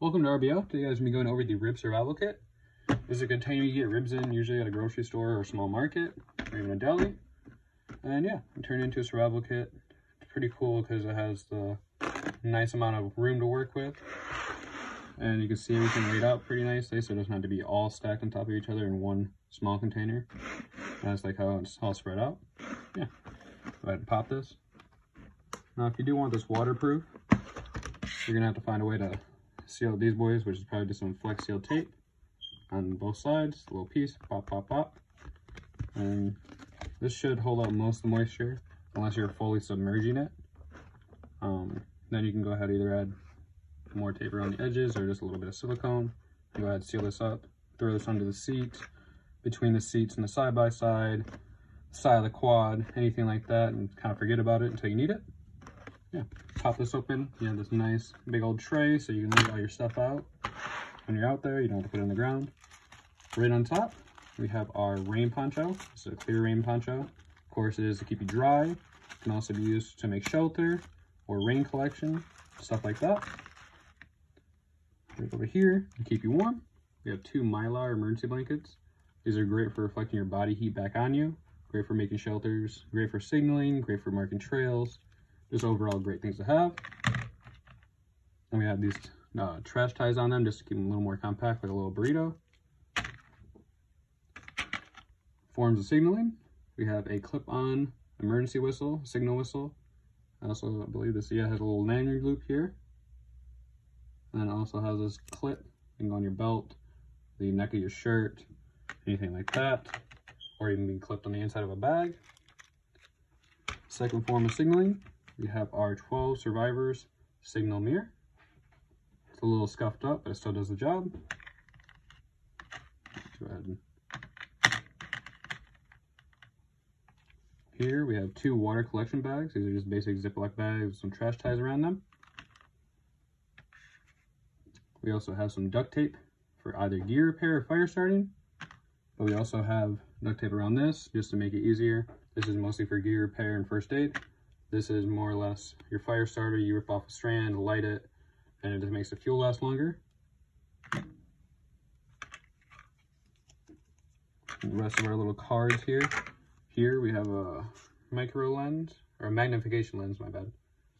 Welcome to RBO. Today guys, I'm going to be going over the rib survival kit. This is a container you get ribs in, usually at a grocery store or small market, or even a deli. And yeah, I turned it into a survival kit. It's pretty cool because it has the nice amount of room to work with. And you can see everything laid out pretty nicely, so it doesn't have to be all stacked on top of each other in one small container. That's like how it's all spread out. Yeah, go ahead and pop this. Now if you do want this waterproof, you're gonna have to find a way to seal these boys, which is probably just some flex seal tape on both sides, a little piece, pop, pop, pop. And this should hold out most of the moisture, unless you're fully submerging it. Um, then you can go ahead either add more tape around the edges or just a little bit of silicone. Go ahead, seal this up, throw this under the seat, between the seats and the side-by-side, -side, side of the quad, anything like that, and kind of forget about it until you need it yeah, pop this open. You have this nice big old tray so you can leave all your stuff out. When you're out there, you don't have to put it on the ground. Right on top, we have our rain poncho. It's a clear rain poncho. Of course, it is to keep you dry. It can also be used to make shelter or rain collection, stuff like that. Right over here, to keep you warm, we have two Mylar emergency blankets. These are great for reflecting your body heat back on you, great for making shelters, great for signaling, great for marking trails, just overall great things to have. And we have these uh, trash ties on them just to keep them a little more compact like a little burrito. Forms of signaling. We have a clip-on emergency whistle, signal whistle. I also believe this yeah has a little lanyard loop here. And then it also has this clip you can go on your belt, the neck of your shirt, anything like that. Or even be clipped on the inside of a bag. Second form of signaling we have our 12 survivors signal mirror. It's a little scuffed up, but it still does the job. Go ahead Here we have two water collection bags. These are just basic Ziploc bags with some trash ties around them. We also have some duct tape for either gear repair or fire starting. But we also have duct tape around this just to make it easier. This is mostly for gear repair and first aid. This is more or less your fire starter. You rip off a strand, light it, and it just makes the fuel last longer. The rest of our little cards here. Here we have a micro lens, or a magnification lens, my bad.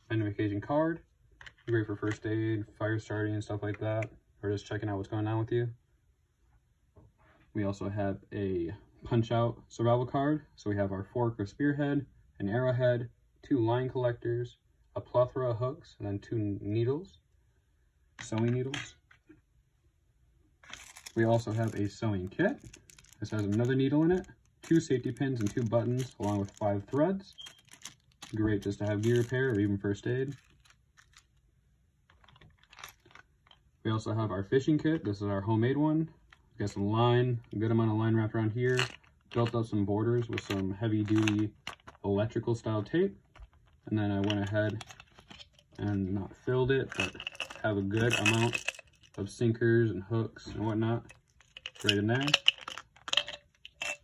Magnification card. Great for first aid, fire starting, and stuff like that. Or just checking out what's going on with you. We also have a punch out survival card. So we have our fork or spearhead, an arrowhead, two line collectors, a plethora of hooks, and then two needles, sewing needles. We also have a sewing kit. This has another needle in it, two safety pins and two buttons, along with five threads. Great just to have gear repair or even first aid. We also have our fishing kit. This is our homemade one. Got some line, a good amount of line wrapped around here. Built up some borders with some heavy duty electrical style tape. And then I went ahead and not filled it, but have a good amount of sinkers and hooks and whatnot right in there.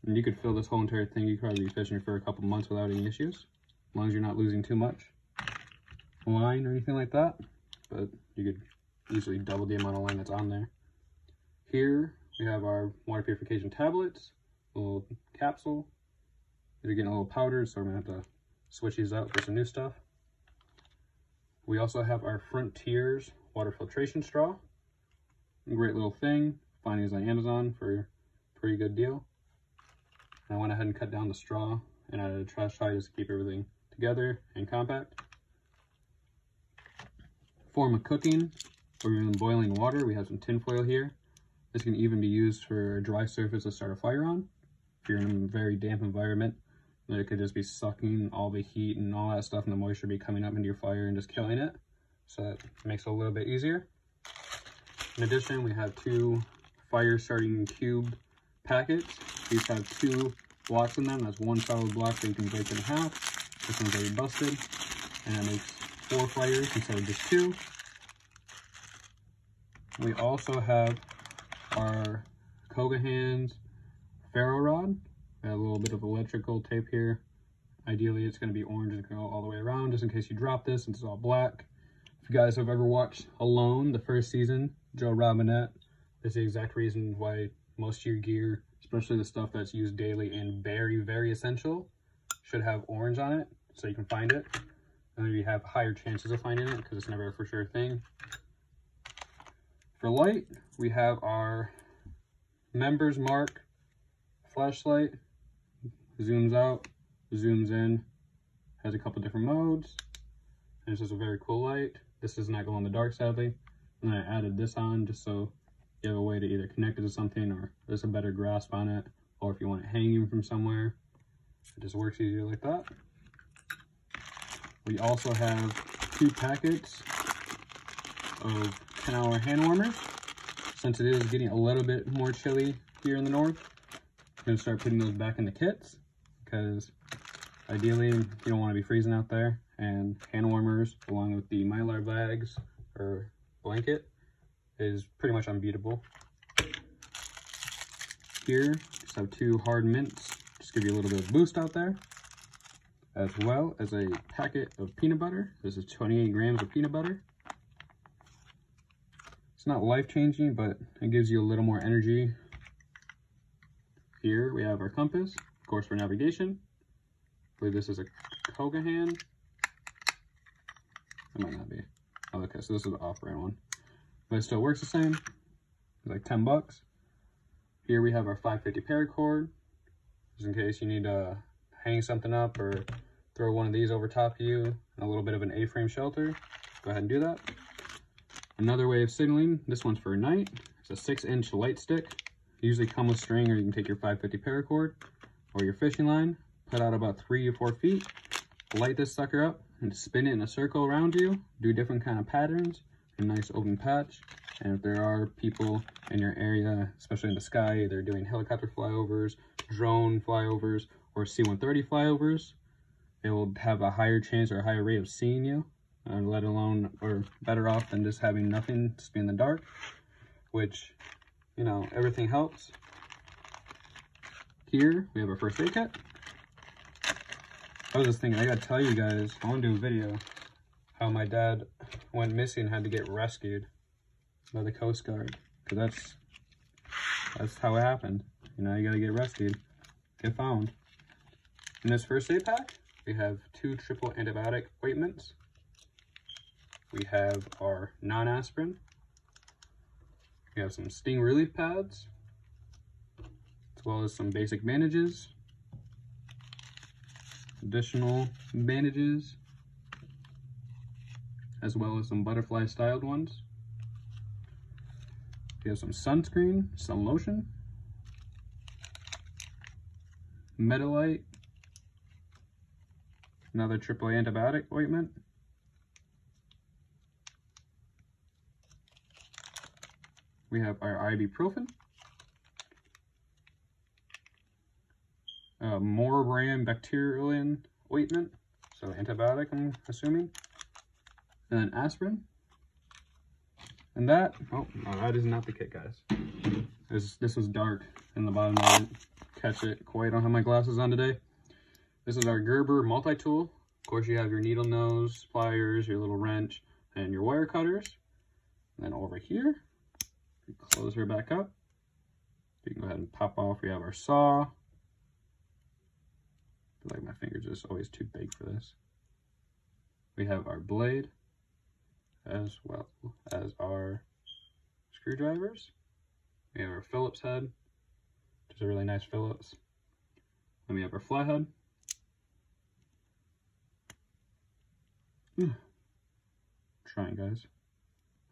And you could fill this whole entire thing. You could probably be fishing for a couple months without any issues, as long as you're not losing too much line or anything like that. But you could easily double the amount of line that's on there. Here we have our water purification tablets, little capsule. They're getting a little powdered, so I'm gonna have to switch these out for some new stuff. We also have our Frontiers water filtration straw. Great little thing. Find these on Amazon for a pretty good deal. I went ahead and cut down the straw and added a trash tie just to keep everything together and compact. Form of cooking or even boiling water. We have some tin foil here. This can even be used for a dry surface to start a fire on. If you're in a very damp environment, that it could just be sucking all the heat and all that stuff and the moisture be coming up into your fire and just killing it. So that makes it a little bit easier. In addition, we have two fire starting cube packets. These have two blocks in them. That's one solid block that you can break in half. This one's already busted. And it makes four fires instead of just two. We also have our Coghlan's ferro rod a little bit of electrical tape here. Ideally, it's going to be orange and go all the way around, just in case you drop this, and it's all black. If you guys have ever watched Alone, the first season, Joe Robinet, is the exact reason why most of your gear, especially the stuff that's used daily and very, very essential, should have orange on it so you can find it. And you have higher chances of finding it because it's never a for sure thing. For light, we have our Member's Mark flashlight. Zooms out, zooms in, has a couple different modes. And it's just a very cool light. This does not go in the dark, sadly. And I added this on just so you have a way to either connect it to something or there's a better grasp on it. Or if you want it hanging from somewhere, it just works easier like that. We also have two packets of 10 hour hand warmers. Since it is getting a little bit more chilly here in the north, I'm gonna start putting those back in the kits because ideally you don't want to be freezing out there and hand warmers along with the mylar bags or blanket is pretty much unbeatable. Here, just have two hard mints, just give you a little bit of boost out there, as well as a packet of peanut butter. This is 28 grams of peanut butter. It's not life-changing, but it gives you a little more energy. Here we have our compass, course for navigation. I believe this is a Coghlan. It might not be. Oh, okay, so this is the off-brand one. But it still works the same. It's like 10 bucks. Here we have our 550 paracord, just in case you need to hang something up or throw one of these over top of you and a little bit of an A-frame shelter. Go ahead and do that. Another way of signaling, this one's for night. It's a six inch light stick. usually come with string or you can take your 550 paracord or your fishing line, put out about three or four feet, light this sucker up and spin it in a circle around you, do different kind of patterns, a nice open patch. And if there are people in your area, especially in the sky, they're doing helicopter flyovers, drone flyovers, or C-130 flyovers, they will have a higher chance or a higher rate of seeing you uh, let alone or better off than just having nothing, just be in the dark, which, you know, everything helps. Here, we have our first aid kit. I was just thinking, I gotta tell you guys, I wanna do a video how my dad went missing had to get rescued by the Coast Guard. Cause that's, that's how it happened. You know, you gotta get rescued, get found. In this first aid pack, we have two triple antibiotic ointments we have our non-aspirin. We have some sting relief pads, well as some basic bandages, additional bandages, as well as some butterfly styled ones. We have some sunscreen, some lotion, Medi-Lyte, another AAA antibiotic ointment, we have our ibuprofen, uh, Morbran bacterial ointment, so antibiotic, I'm assuming, and then aspirin. And that, oh, no, that is not the kit, guys. This, this was dark in the bottom. I didn't catch it quite. I don't have my glasses on today. This is our Gerber multi-tool. Of course, you have your needle nose, pliers, your little wrench, and your wire cutters. And then over here, close her back up. You can go ahead and pop off. We have our saw. Like my fingers are just always too big for this. We have our blade as well as our screwdrivers. We have our Phillips head, which is a really nice Phillips. Then we have our flathead. Hmm. Trying, guys.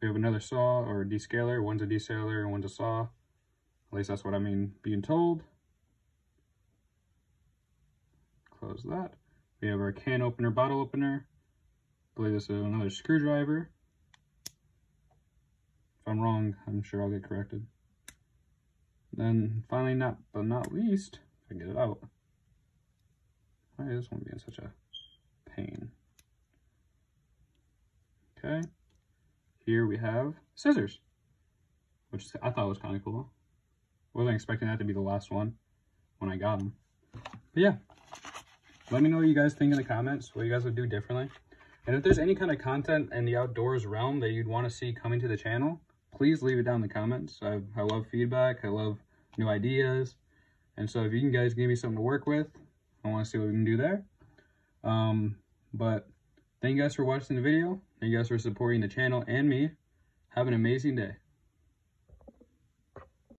We have another saw or a descaler. One's a descaler one's a saw. At least that's what I mean being told. Close that. We have our can opener, bottle opener. I believe this is another screwdriver. If I'm wrong, I'm sure I'll get corrected. Then finally, not but not least, if I get it out. Why is this one being such a pain? Okay. Here we have scissors, which I thought was kind of cool. Wasn't expecting that to be the last one when I got them. But yeah, let me know what you guys think in the comments, what you guys would do differently. And if there's any kind of content in the outdoors realm that you'd want to see coming to the channel, please leave it down in the comments. I, I love feedback. I love new ideas. And so if you can guys give me something to work with, I want to see what we can do there. Um, but thank you guys for watching the video. Thank you guys for supporting the channel and me. Have an amazing day.